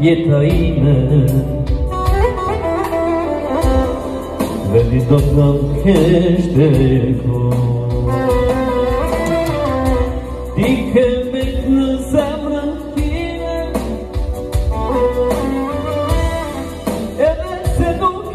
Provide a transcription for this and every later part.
יטיינה ולי דות נם כשתקו דיקה מתנו זמרן פירה אלה צדוק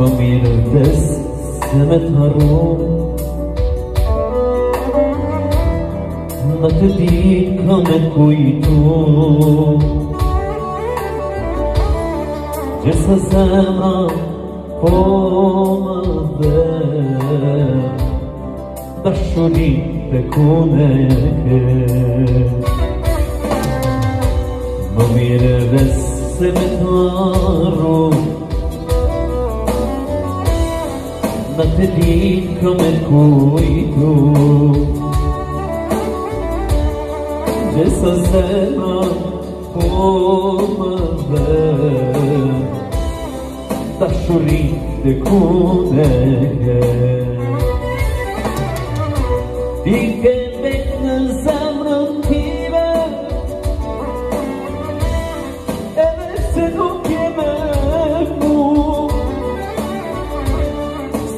بميلو بس سمت هروم ما تديك كامت كويتو جسا سامة قوم بحشوني تكون ياك بميلو بس سمت هروم مقدرين كملكوا ويكوا لسه الزمان وما بان تحشرين تكونك دي قلبك نلزم ركيبة قبل سنوك يبقى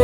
う。